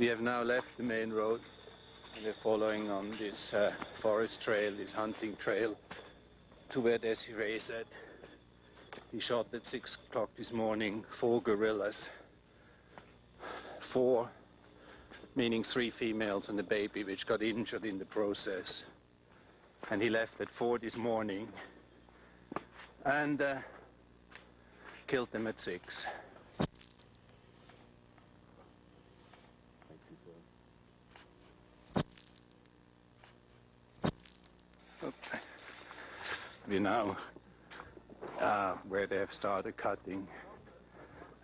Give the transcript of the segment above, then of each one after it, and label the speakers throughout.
Speaker 1: We have now left the main road and we're following on this uh, forest trail, this hunting trail, to where Desiree said he shot at six o'clock this morning four gorillas. Four, meaning three females and a baby, which got injured in the process. And he left at four this morning and uh, killed them at six. We now uh, where they have started cutting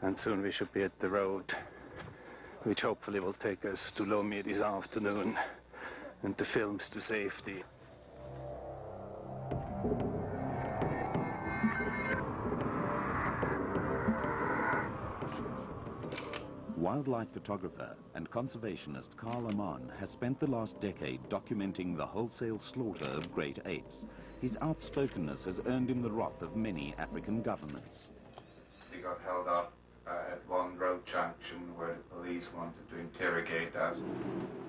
Speaker 1: and soon we should be at the road which hopefully will take us to Lomé this afternoon and the films to safety.
Speaker 2: Wildlife photographer and conservationist Karl Ammann has spent the last decade documenting the wholesale slaughter of great apes. His outspokenness has earned him the wrath of many African governments.
Speaker 1: He got held up uh, at one road junction where the police wanted to interrogate us.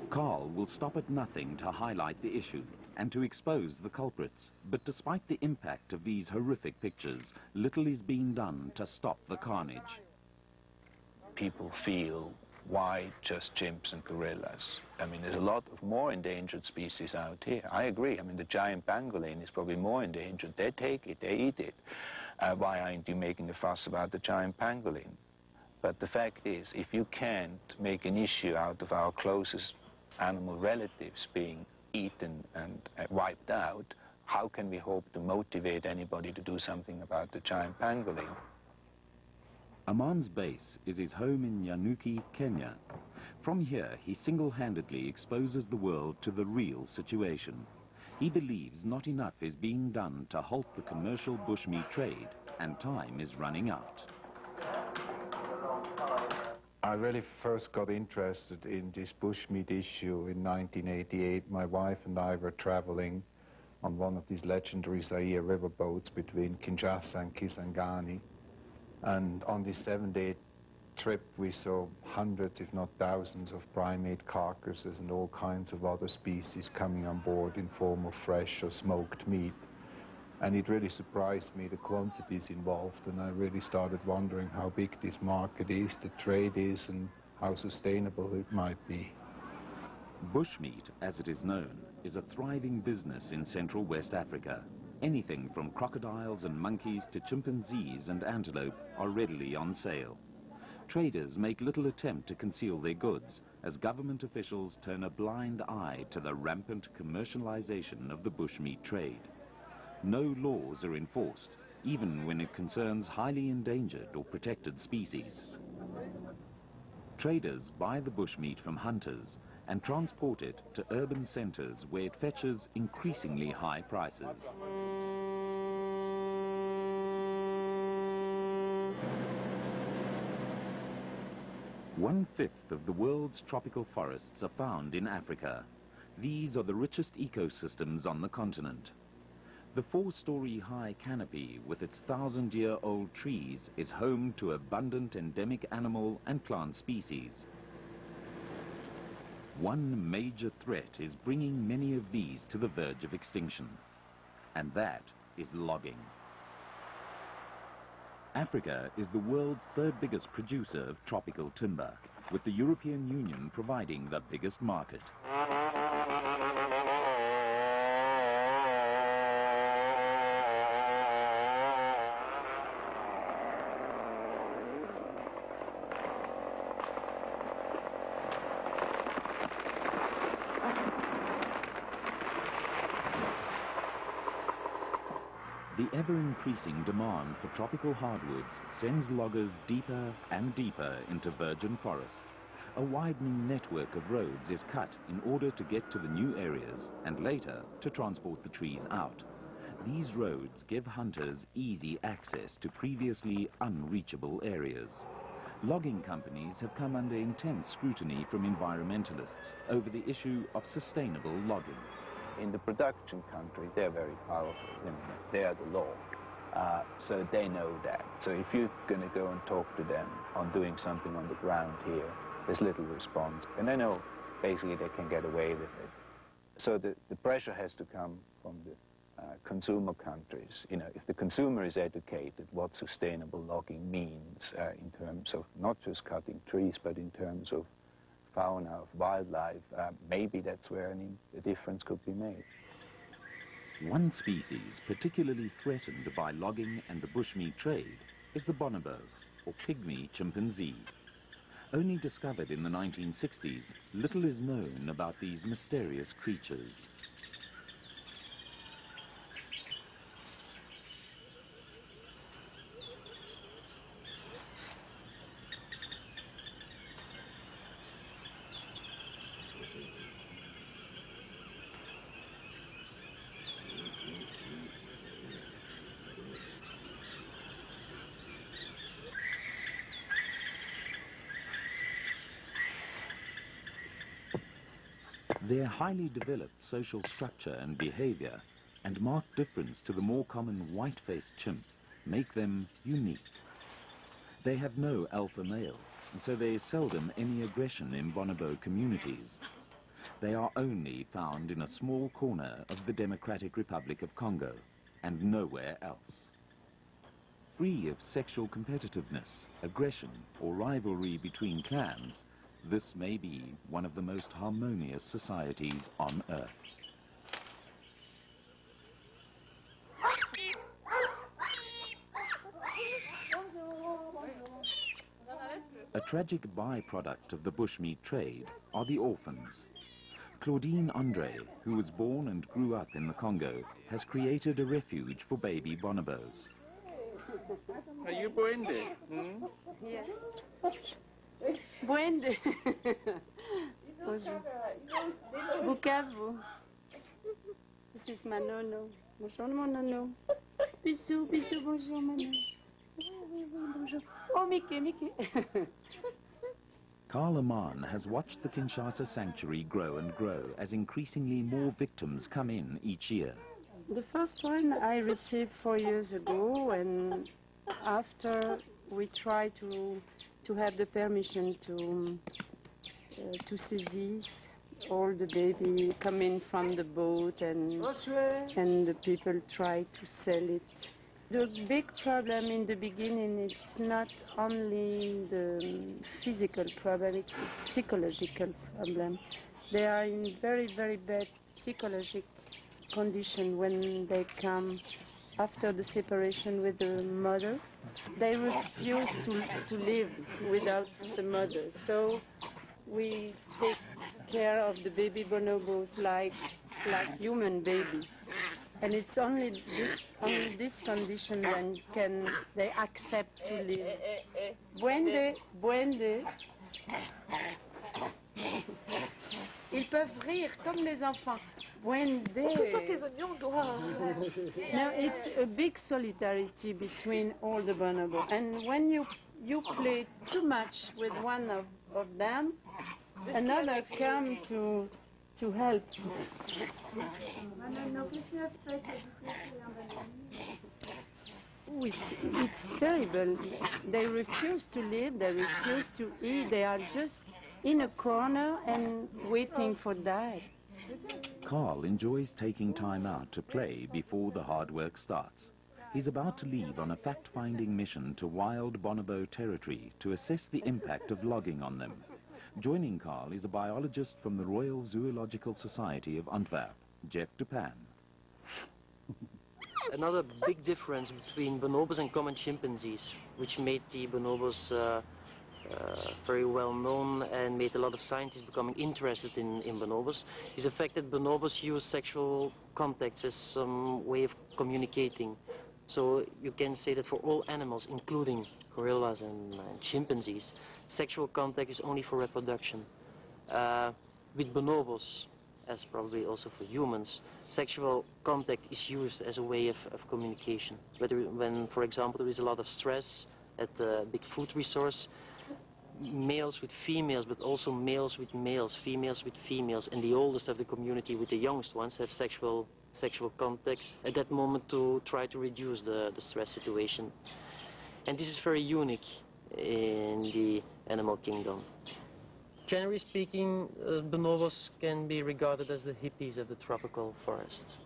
Speaker 2: Carl will stop at nothing to highlight the issue and to expose the culprits. But despite the impact of these horrific pictures, little is being done to stop the carnage
Speaker 3: people feel why just chimps and gorillas? I mean, there's a lot of more endangered species out here. I agree. I mean, the giant pangolin is probably more endangered. They take it, they eat it. Uh, why aren't you making a fuss about the giant pangolin? But the fact is, if you can't make an issue out of our closest animal relatives being eaten and uh, wiped out, how can we hope to motivate anybody to do something about the giant pangolin?
Speaker 2: Ammann's base is his home in Nanyuki, Kenya. From here, he single-handedly exposes the world to the real situation. He believes not enough is being done to halt the commercial bushmeat trade, and time is running out.
Speaker 1: I really first got interested in this bushmeat issue in 1988. My wife and I were traveling on one of these legendary Zaire riverboats between Kinshasa and Kisangani. And on this seven-day trip, we saw hundreds, if not thousands, of primate carcasses and all kinds of other species coming on board in form of fresh or smoked meat. And it really surprised me, the quantities involved, and I really started wondering how big this market is, the trade is, and how sustainable it might be.
Speaker 2: Bushmeat, as it is known, is a thriving business in Central West Africa. Anything from crocodiles and monkeys to chimpanzees and antelope are readily on sale. Traders make little attempt to conceal their goods as government officials turn a blind eye to the rampant commercialization of the bushmeat trade. No laws are enforced, even when it concerns highly endangered or protected species. Traders buy the bushmeat from hunters and transport it to urban centers where it fetches increasingly high prices. One-fifth of the world's tropical forests are found in Africa. These are the richest ecosystems on the continent. The four-story high canopy with its thousand-year-old trees is home to abundant endemic animal and plant species. One major threat is bringing many of these to the verge of extinction, and that is logging. Africa is the world's third biggest producer of tropical timber, with the European Union providing the biggest market. The ever-increasing demand for tropical hardwoods sends loggers deeper and deeper into virgin forest. A widening network of roads is cut in order to get to the new areas and later to transport the trees out. These roads give hunters easy access to previously unreachable areas. Logging companies have come under intense scrutiny from environmentalists over the issue of sustainable logging
Speaker 3: in the production country, they're very powerful. You know, they are the law. Uh, so they know that. So if you're going to go and talk to them on doing something on the ground here, there's little response. And they know basically they can get away with it. So the, the pressure has to come from the uh, consumer countries. You know, if the consumer is educated what sustainable logging means uh, in terms of not just cutting trees, but in terms of fauna, of wildlife, uh, maybe that's where a difference could be made.
Speaker 2: One species particularly threatened by logging and the bushmeat trade is the bonobo, or pygmy chimpanzee. Only discovered in the 1960s, little is known about these mysterious creatures. Their highly developed social structure and behavior and marked difference to the more common white-faced chimp make them unique. They have no alpha male, and so there is seldom any aggression in bonobo communities. They are only found in a small corner of the Democratic Republic of Congo and nowhere else. Free of sexual competitiveness, aggression or rivalry between clans, this may be one of the most harmonious societies on Earth. A tragic byproduct of the bushmeat trade are the orphans. Claudine Andre, who was born and grew up in the Congo, has created a refuge for baby bonobos.
Speaker 3: Are you Buende? Hmm?
Speaker 4: Yeah. Buende. Bonjour. Bukavu. This is Manono. Bonjour, Manono. Bisous, bisous, bonjour, Manono. Bonjour. Oh, Mickey, Mickey.
Speaker 2: Karl Ammann has watched the Kinshasa sanctuary grow and grow as increasingly more victims come in each year.
Speaker 4: The first one I received four years ago, and after we tried to to have the permission to uh, to seize all the baby coming from the boat and and the people try to sell it. The big problem in the beginning it's not only the physical problem, it's a psychological problem. They are in very, very bad psychological condition when they come after the separation with the mother. They refuse to, to live without the mother. So we take care of the baby bonobos like, like human baby. And it's only this, only this condition then can they accept to live. Buende, buende. Ils peuvent rire comme les enfants. When they... No, it's a big solidarity between all the bonobo. And when you, you play too much with one of, of them, another come to, to help. Oh, it's, it's terrible. They refuse to live, they refuse to eat, they are just in a corner and waiting for that.
Speaker 2: Karl enjoys taking time out to play before the hard work starts. He's about to leave on a fact-finding mission to wild bonobo territory to assess the impact of logging on them. Joining Karl is a biologist from the Royal Zoological Society of Antwerp, Jef Dupain.
Speaker 5: Another big difference between bonobos and common chimpanzees, which made the bonobos uh, uh, very well known and made a lot of scientists becoming interested in, in bonobos is the fact that bonobos use sexual contacts as some way of communicating. So you can say that for all animals, including gorillas and, and chimpanzees, sexual contact is only for reproduction. Uh, with bonobos, as probably also for humans, sexual contact is used as a way of, of communication. Whether when, for example, there is a lot of stress at a big food resource, males with females, but also males with males, females with females, and the oldest of the community with the youngest ones have sexual sexual context at that moment to try to reduce the, the stress situation. And this is very unique in the animal kingdom. Generally speaking, uh, bonobos can be regarded as the hippies of the tropical forest.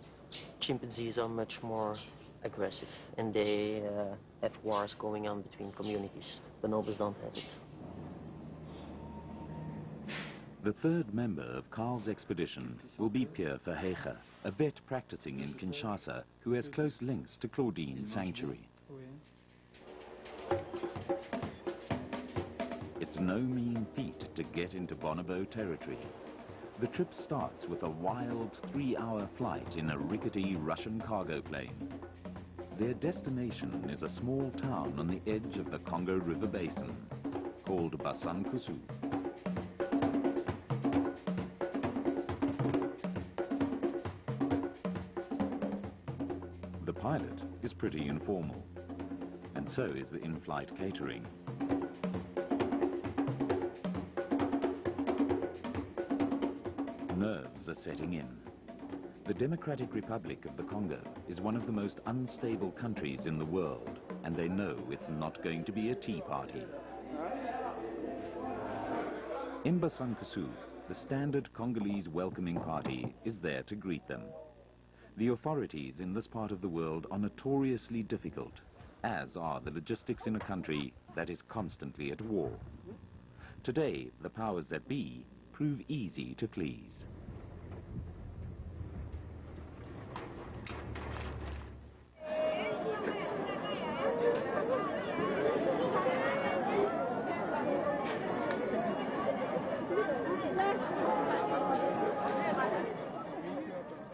Speaker 5: Chimpanzees are much more aggressive and they uh, have wars going on between communities. Bonobos don't have it.
Speaker 2: The third member of Karl's expedition will be Pierre Verhege, a vet practicing in Kinshasa who has close links to Claudine's sanctuary. It's no mean feat to get into bonobo territory. The trip starts with a wild three-hour flight in a rickety Russian cargo plane. Their destination is a small town on the edge of the Congo River Basin called Basankusu. Pretty informal, and so is the in-flight catering. Nerves are setting in. The Democratic Republic of the Congo is one of the most unstable countries in the world, and they know it's not going to be a tea party. In Basankusu, the standard Congolese welcoming party is there to greet them. The authorities in this part of the world are notoriously difficult, as are the logistics in a country that is constantly at war. Today, the powers that be prove easy to please.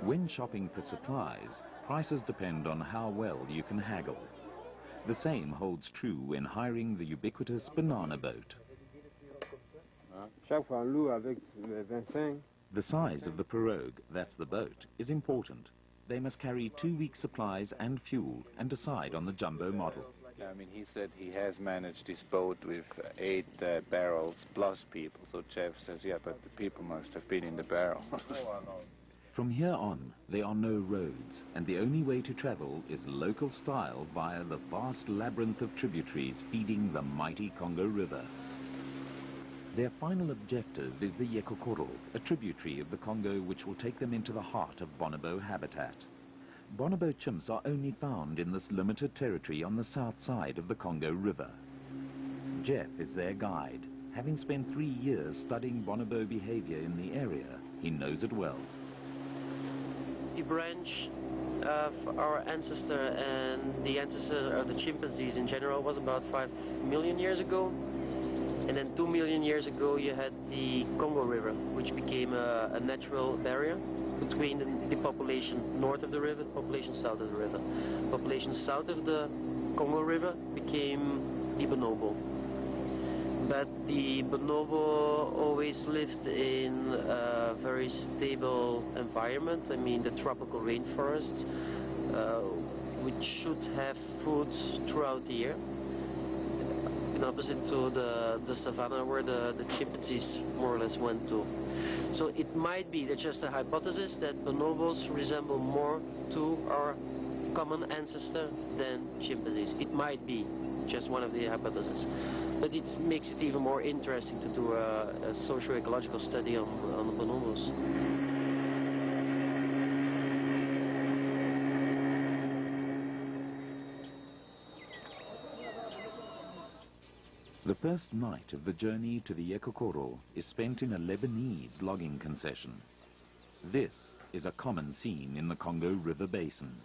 Speaker 2: When shopping for supplies, prices depend on how well you can haggle. The same holds true when hiring the ubiquitous banana boat.
Speaker 6: Chaque fois, on loue avec 25.
Speaker 2: The size of the pirogue, that's the boat, is important. They must carry two weeks' supplies and fuel and decide on the jumbo model.
Speaker 3: I mean, he said he has managed his boat with eight uh, barrels plus people. So Jef says, yeah, but the people must have been in the barrels.
Speaker 2: From here on, there are no roads, and the only way to travel is local style via the vast labyrinth of tributaries feeding the mighty Congo River. Their final objective is the Yekokora, a tributary of the Congo which will take them into the heart of bonobo habitat. Bonobo chimps are only found in this limited territory on the south side of the Congo River. Jef is their guide. Having spent three years studying bonobo behavior in the area, he knows it well.
Speaker 5: The branch of our ancestor and the ancestor of the chimpanzees in general was about 5 million years ago. And then 2 million years ago you had the Congo River, which became a, a natural barrier between the, the population north of the river population south of the river. Population south of the Congo River became the bonobo. But the bonobo always lived in a very stable environment. I mean, the tropical rainforest, uh, which should have food throughout the year. In opposite to the, the savannah where the, the chimpanzees more or less went to. So it might be, that's just a hypothesis, that bonobos resemble more to our common ancestor than chimpanzees. It might be just one of the hypotheses. But it makes it even more interesting to do a, a socio-ecological study on, on the bonobos.
Speaker 2: The first night of the journey to the Yekokora is spent in a Lebanese logging concession. This is a common scene in the Congo River Basin.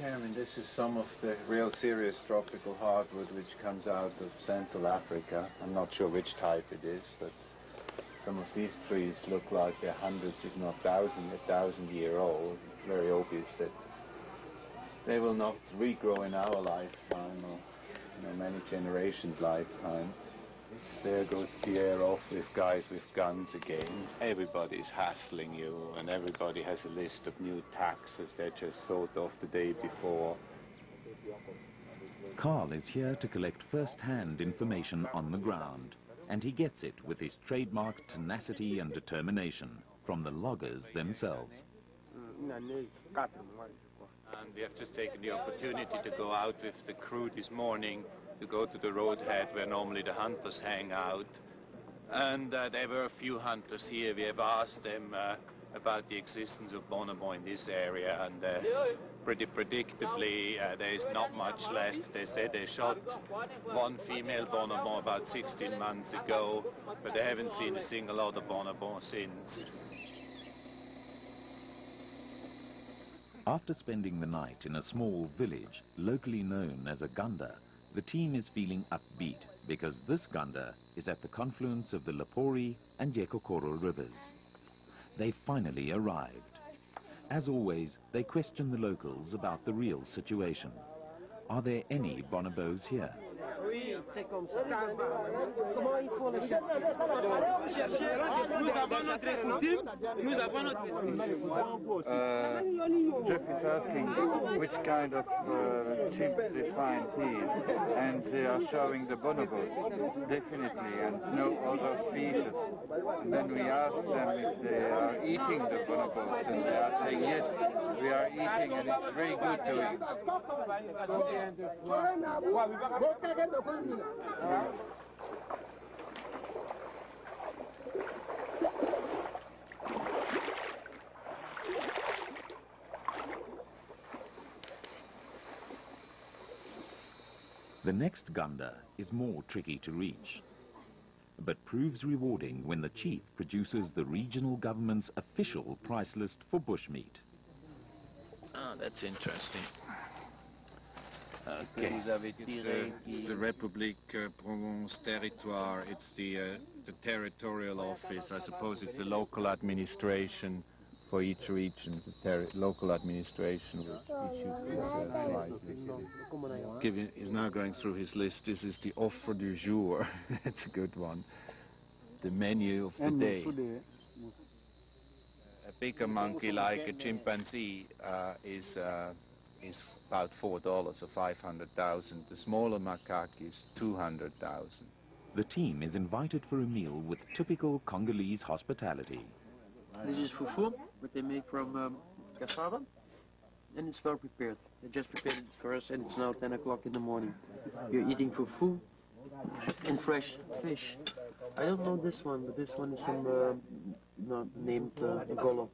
Speaker 1: Yeah, I mean, this is some of the real serious tropical hardwood which comes out of Central Africa. I'm not sure which type it is, but some of these trees look like they're hundreds, if not thousands, a thousand year old. It's very obvious that they will not regrow in our lifetime or you know, many generations' lifetime. There goes Pierre off with guys with guns again. Everybody's hassling you, and everybody has a list of new taxes they just thought of the day before.
Speaker 2: Karl is here to collect first-hand information on the ground, and he gets it with his trademark tenacity and determination from the loggers themselves.
Speaker 6: une année, quatre mois, je crois.
Speaker 7: And we have just taken the opportunity to go out with the crew this morning to go to the roadhead where normally the hunters hang out. And uh, there were a few hunters here. We have asked them uh, about the existence of bonobo in this area, and uh, pretty predictably, uh, there is not much left. They said they shot one female bonobo about 16 months ago, but they haven't seen a single other bonobo since.
Speaker 2: After spending the night in a small village, locally known as a gunda, the team is feeling upbeat because this gunda is at the confluence of the Lopori and Yekokora rivers. They finally arrived. As always, they question the locals about the real situation. Are there any bonobos here?
Speaker 5: Oui, c'est comme ça. Comment il faut le chercher
Speaker 8: Nous avons notre coutume, nous avons notre
Speaker 1: Uh, Jef is asking which kind of uh, they find here, and they are showing the bonobos, definitely, and no other species. And then we ask them if they are eating the bonobos, and they are saying yes, we are eating, and it's very good to eat.
Speaker 2: The next gunda is more tricky to reach, but proves rewarding when the chief produces the regional government's official price list for bushmeat.
Speaker 3: Ah, that's interesting. Okay.
Speaker 1: It's, uh, it's the Republic uh, Provence territoire. It's the uh, the territorial office. I suppose it's the local administration for each region. The terri- local administration which issued this uh, prize list. Giving, is now going through his list. This is the offer du jour. That's a good one. The menu of the day. A bigger monkey like a chimpanzee uh, is uh, is about four dollars or five hundred thousand. The smaller macaque is two hundred thousand.
Speaker 2: The team is invited for a meal with typical Congolese hospitality.
Speaker 5: This is fufu, what they make from um, cassava, and it's well prepared. They just prepared it for us, and it's now 10 o'clock in the morning. You're eating fufu and fresh fish. I don't know this one, but this one is some uh, no, named uh, golo,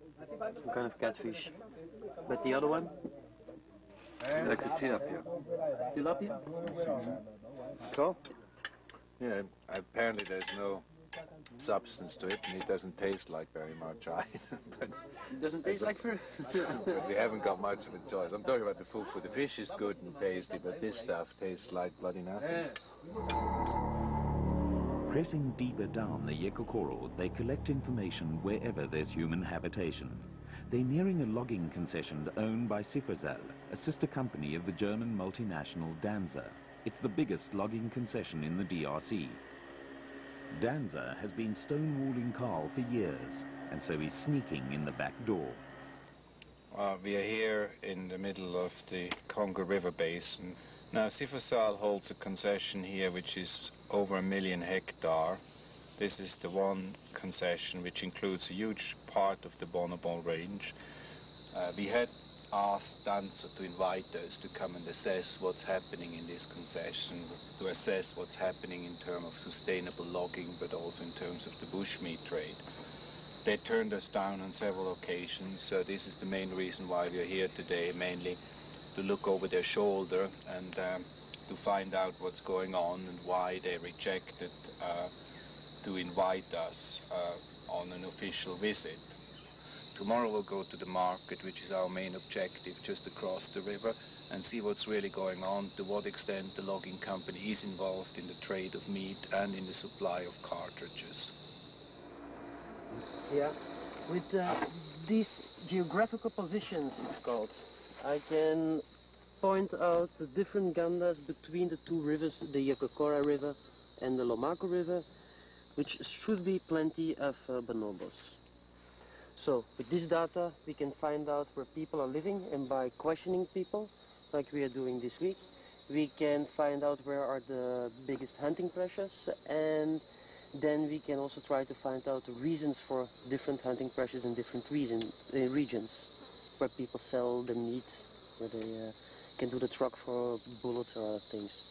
Speaker 5: some kind of catfish. But the other one,
Speaker 3: Like a tilapia.
Speaker 5: tilapia.
Speaker 1: Cool. Yeah, apparently there's no substance to it, and it doesn't taste like very much either. but,
Speaker 5: It doesn't taste like fruit.
Speaker 1: but we haven't got much of a choice. I'm talking about the fufu. The fish is good and tasty, but this stuff tastes like bloody nothing.
Speaker 2: Pressing deeper down the Yekokora, they collect information wherever there's human habitation. They're nearing a logging concession owned by Siforzal, a sister company of the German multinational Danzer. It's the biggest logging concession in the DRC. Danzer has been stonewalling Karl for years, and so he's sneaking in the back door.
Speaker 1: Uh, we are here in the middle of the Congo River Basin. Now, Siforzal holds a concession here which is over a million hectare. This is the one concession which includes a huge part of the Bonobon range. Uh, we had asked Danzer to invite us to come and assess what's happening in this concession, to assess what's happening in terms of sustainable logging, but also in terms of the bushmeat trade. They turned us down on several occasions, so this is the main reason why we are here today, mainly to look over their shoulder and um, to find out what's going on and why they rejected uh, to invite us uh, on an official visit. Tomorrow we'll go to the market, which is our main objective, just across the river, and see what's really going on, to what extent the logging company is involved in the trade of meat and in the supply of cartridges.
Speaker 5: Yeah, with uh, these geographical positions, it's called, I can point out the different gandas between the two rivers, the Yekokora River and the Lomako River, which should be plenty of uh, bonobos. So, with this data, we can find out where people are living, and by questioning people, like we are doing this week, we can find out where are the biggest hunting pressures and then we can also try to find out the reasons for different hunting pressures in different reason, uh, regions. where people sell the meat, where they uh, can do the truck for bullets or other things.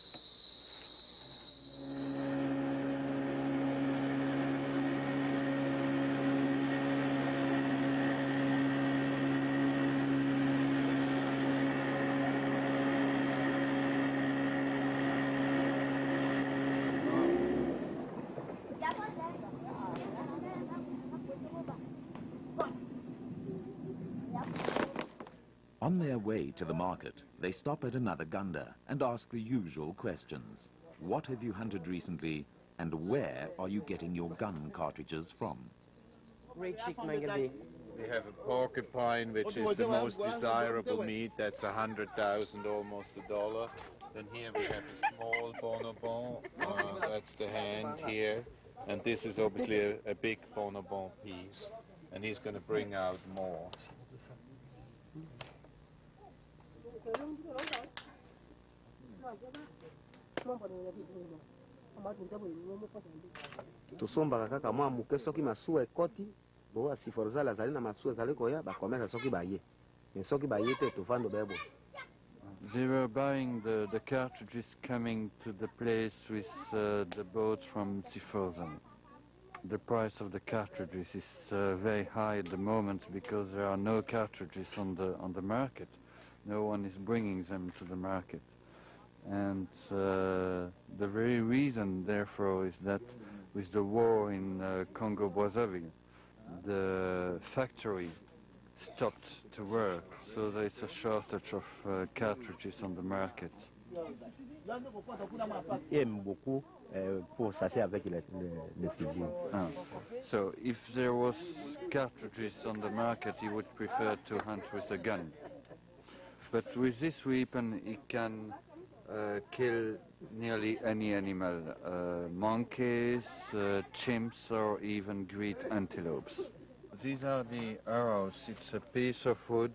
Speaker 2: Their way to the market, they stop at another gunda and ask the usual questions. What have you hunted recently, and where are you getting your gun cartridges from?
Speaker 5: Great chick mangabe.
Speaker 1: We have a porcupine, which is the most desirable meat. That's a hundred thousand, almost a dollar. Then here we have a small bonobon. Uh, that's the hand here. And this is obviously a, a big bonobon piece. And he's going to bring out more.
Speaker 6: Tosombaka kaka mwa soki masuwa na masuwa koya soki baye soki baye te bebo
Speaker 9: They were buying the, the cartridges coming to the place with uh, the boat from Siforzal. The price of the cartridges is uh, very high at the moment because there are no cartridges on the, on the market. No one is bringing them to the market. And uh, the very reason, therefore, is that with the war in uh, Congo-Brazzaville, the factory stopped to work, so there is a shortage of uh, cartridges on the market.
Speaker 6: euh.
Speaker 9: Ah. So if there was cartridges on the market, he would prefer to hunt with a gun. But with this weapon, he can uh, kill nearly any animal, uh, monkeys, uh, chimps, or even great antelopes. These are the arrows. It's a piece of wood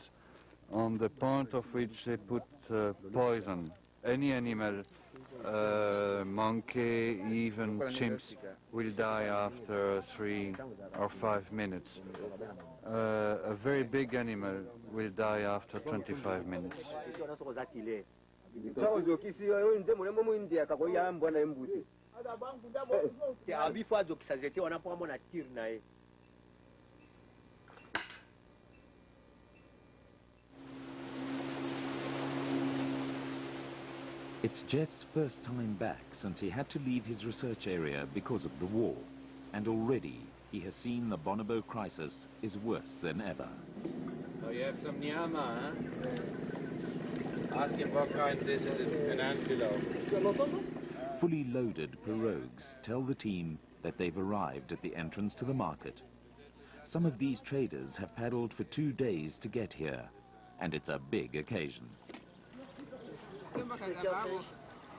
Speaker 9: on the point of which they put uh, poison. Any animal, uh, monkey, even chimps, will die after three or five minutes. Uh, a very big animal will die after 25 minutes.
Speaker 2: It's Jef's first time back since he had to leave his research area because of the war. And already he has seen the bonobo crisis is worse than ever.
Speaker 1: You have some nyama, huh? Ask him what kind this is, an antelope.
Speaker 2: Fully loaded pirogues tell the team that they've arrived at the entrance to the market. Some of these traders have paddled for two days to get here, and it's a big occasion.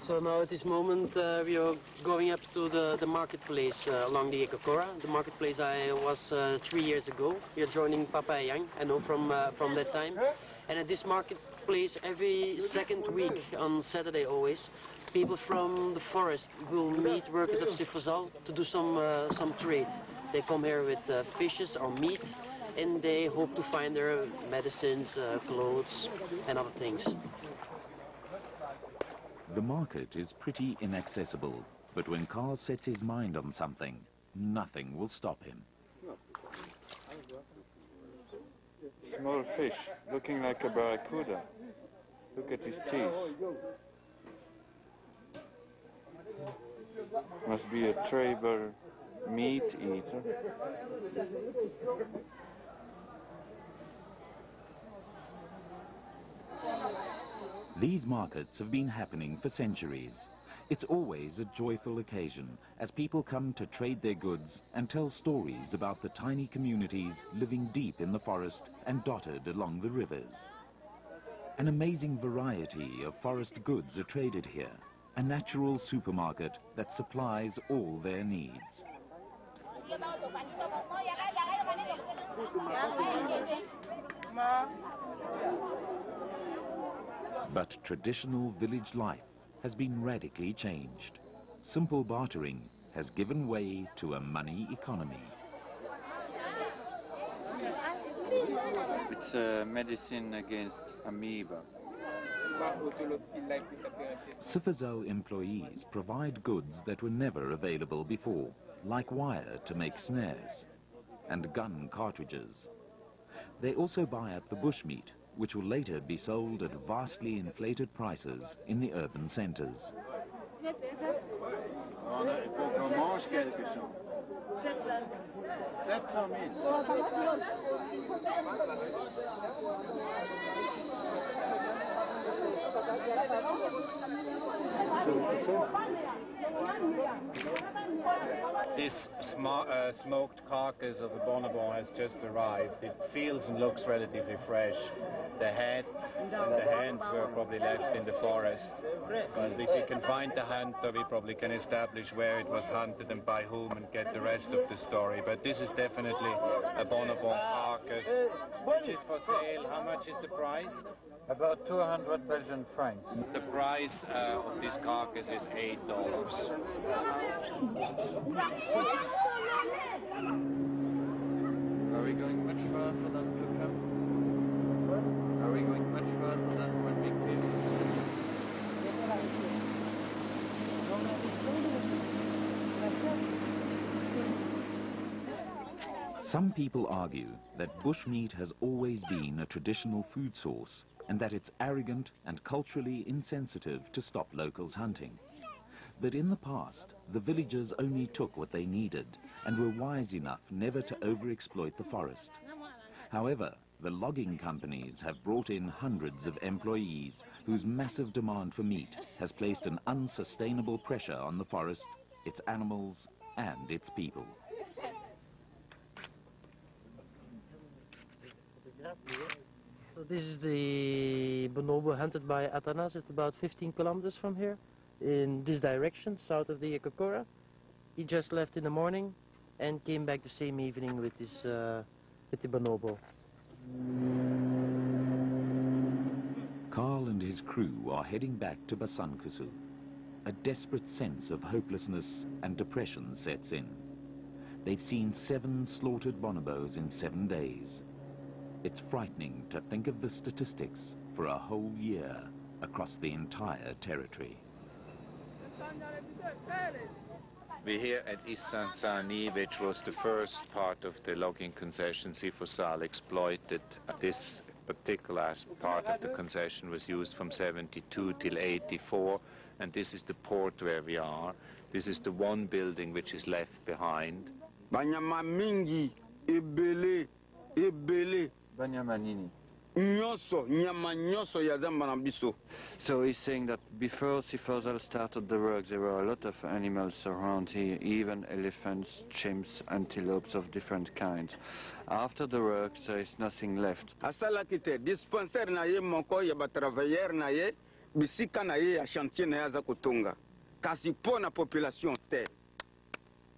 Speaker 5: So now at this moment uh, we are going up to the, the marketplace uh, along the Ekakora. The marketplace I was uh, three years ago. We are joining Papa and Yang, I know from, uh, from that time. And at this marketplace every second week on Saturday always, people from the forest will meet workers of Siforzal to do some, uh, some trade. They come here with uh, fishes or meat and they hope to find their medicines, clothes and other things.
Speaker 2: The market is pretty inaccessible, but when Karl sets his mind on something, nothing will stop him.
Speaker 9: Small fish, looking like a barracuda. Look at his teeth. Must be a tribal meat eater.
Speaker 2: These markets have been happening for centuries. It's always a joyful occasion as people come to trade their goods and tell stories about the tiny communities living deep in the forest and dotted along the rivers. An amazing variety of forest goods are traded here, a natural supermarket that supplies all their needs. But traditional village life has been radically changed. Simple bartering has given way to a money economy.
Speaker 9: It's a medicine against amoeba.
Speaker 2: Siforzal employees provide goods that were never available before, like wire to make snares and gun cartridges. They also buy up the bushmeat, which will later be sold at vastly inflated prices in the urban centres.
Speaker 1: This sm uh, smoked carcass of a bonobon has just arrived. It feels and looks relatively fresh. The heads and the hands were probably left in the forest. But if we can find the hunter, we probably can establish where it was hunted and by whom and get the rest of the story. But this is definitely a bonobon carcass, which is for sale. How much is the price?
Speaker 9: About 200 Belgian francs.
Speaker 1: The price uh, of this carcass is eight dollars.
Speaker 9: Are we going much than? Are we going much than when we came?
Speaker 2: Some people argue that bushmeat has always been a traditional food source and that it's arrogant and culturally insensitive to stop locals hunting. But in the past, the villagers only took what they needed and were wise enough never to overexploit the forest. However, the logging companies have brought in hundreds of employees whose massive demand for meat has placed an unsustainable pressure on the forest, its animals, and its people.
Speaker 5: So this is the bonobo hunted by Atanas. It's about 15 kilometers from here, in this direction, south of the Ekakora. He just left in the morning and came back the same evening with his uh, with the bonobo.
Speaker 2: Karl and his crew are heading back to Basankusu. A desperate sense of hopelessness and depression sets in. They've seen seven slaughtered bonobos in seven days. It's frightening to think of the statistics for a whole year across the entire territory.
Speaker 10: We're here at Isansani, which was the first part of the logging concession Siforzal exploited. This particular part of the concession was used from 72 till 84, and this is the port where we are. This is the one building which is left behind.
Speaker 11: banyama mingi ebele ebele
Speaker 9: Banyamanini.
Speaker 11: Nyonso nyama nyonso ya zamba na biso
Speaker 9: So he's saying that before Siforzal started the work, there were a lot of animals around here, even elephants, chimps, antelopes of different kinds. After the work, there is nothing left.
Speaker 11: asalaki te dispensaire na ye moko ya batravailleur na ye bisika na ye ya chantier na ye aza kotonga kasi mpo na population te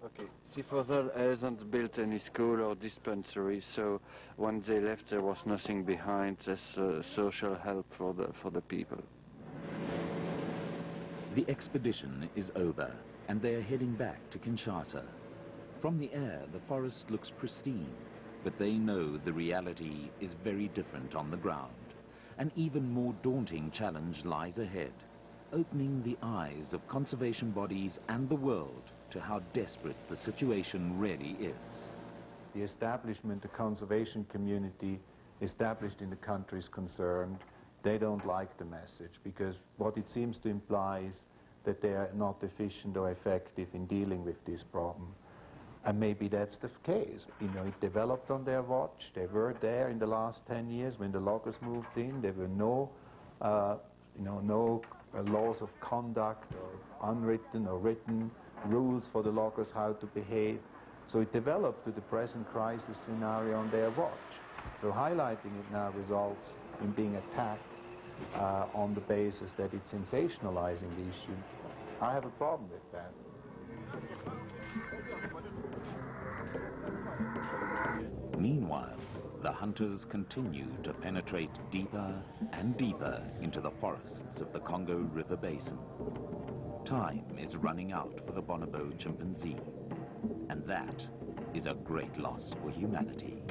Speaker 9: Okay. Siforzal hasn't built any school or dispensary, so when they left, there was nothing behind as uh, social help for the for the people.
Speaker 2: The expedition is over, and they are heading back to Kinshasa. From the air, the forest looks pristine, but they know the reality is very different on the ground. An even more daunting challenge lies ahead, opening the eyes of conservation bodies and the world to how desperate the situation really is.
Speaker 3: The establishment, the conservation community established in the countries concerned, they don't like the message because what it seems to imply is that they are not efficient or effective in dealing with this problem. And maybe that's the case. You know, it developed on their watch. They were there in the last 10 years when the loggers moved in. There were no, uh, you know, no uh, laws of conduct or unwritten or written rules for the loggers how to behave. So it developed to the present crisis scenario on their watch. So highlighting it now results in being attacked uh, on the basis that it's sensationalizing the issue. I have a problem with that.
Speaker 2: Meanwhile, the hunters continue to penetrate deeper and deeper into the forests of the Congo River Basin. Time is running out for the bonobo chimpanzee, and that is a great loss for humanity.